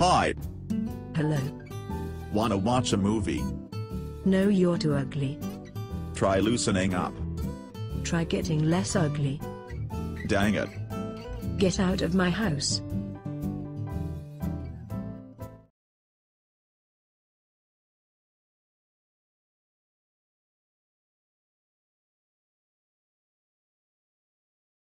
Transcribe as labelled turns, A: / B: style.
A: Hi.
B: Hello.
A: Wanna watch a movie?
B: No, you're too ugly.
A: Try loosening up.
B: Try getting less ugly.
A: Dang it.
B: Get out of my house.